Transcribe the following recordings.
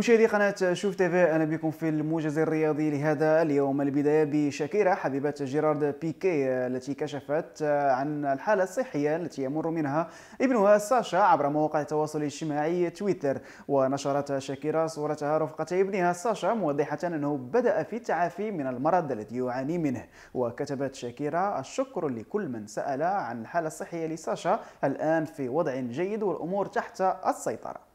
مشاهدي قناة شوف تيفي أهلا بكم في الموجز الرياضي لهذا اليوم. البداية بشاكيرا حبيبة جيرارد بيكي التي كشفت عن الحالة الصحية التي يمر منها ابنها ساشا عبر مواقع التواصل الاجتماعي تويتر. ونشرت شاكيرا صورتها رفقة ابنها ساشا موضحة أنه بدأ في التعافي من المرض الذي يعاني منه. وكتبت شاكيرا الشكر لكل من سأل عن الحالة الصحية لساشا. الآن في وضع جيد والأمور تحت السيطرة.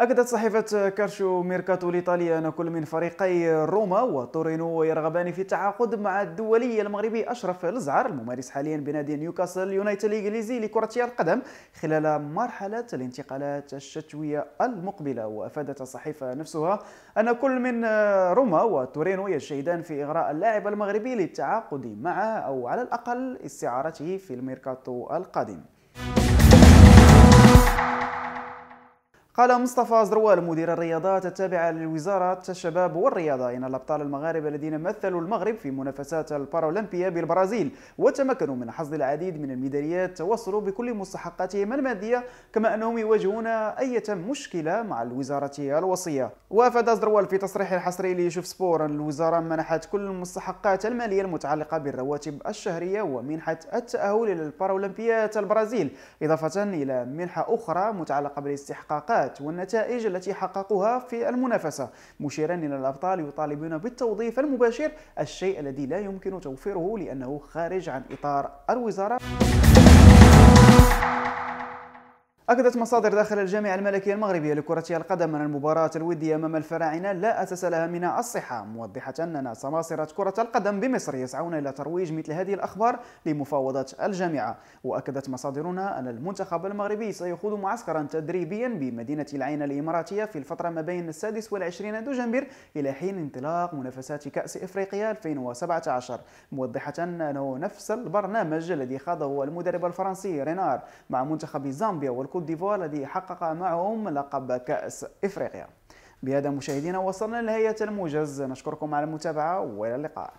أكدت صحيفة كالتشيو ميركاتو الإيطالية أن كل من فريقي روما وتورينو يرغبان في التعاقد مع الدولي المغربي أشرف الزعر الممارس حاليا بنادي نيوكاسل يونايتد الإنجليزي لكرة القدم خلال مرحلة الانتقالات الشتوية المقبلة. وأفادت الصحيفة نفسها أن كل من روما وتورينو يجتهدان في إغراء اللاعب المغربي للتعاقد معه أو على الأقل استعارته في الميركاتو القادم. قال مصطفى زروال مدير الرياضات التابعة لوزارة الشباب والرياضة إن الأبطال المغاربة الذين مثلوا المغرب في منافسات البارالمبيا بالبرازيل وتمكنوا من حصد العديد من الميداليات توصلوا بكل مستحقاتهم المادية كما أنهم يواجهون أي مشكلة مع الوزارة الوصية. وأفاد زروال في تصريح الحصري لشوف سبور أن الوزارة منحت كل المستحقات المالية المتعلقة بالرواتب الشهرية ومنحة التأهل إلى البارالمبيات البرازيل إضافة إلى منحة أخرى متعلقة بالاستحقاقات. الإنجازات والنتائج التي حققوها في المنافسة. مشيرا إلى الأبطال يطالبون بالتوظيف المباشر الشيء الذي لا يمكن توفيره لأنه خارج عن إطار الوزارة. أكدت مصادر داخل الجامعة الملكية المغربية لكرة القدم أن المباراة الودية أمام الفراعنة لا أساس لها من الصحة موضحة أن سماسرة كرة القدم بمصر يسعون إلى ترويج مثل هذه الأخبار لمفاوضات الجامعة. وأكدت مصادرنا أن المنتخب المغربي سيخوض معسكرا تدريبيا بمدينة العين الإماراتية في الفترة ما بين السادس والعشرين دجنبر إلى حين انطلاق منافسات كأس إفريقيا 2017 موضحة أنه نفس البرنامج الذي خاضه المدرب الفرنسي رينار مع منتخب زامبيا والكو كوت ديفوار الذي حقق معهم لقب كأس إفريقيا. بهذا مشاهدينا وصلنا لنهاية الموجز. نشكركم على المتابعة وإلى اللقاء.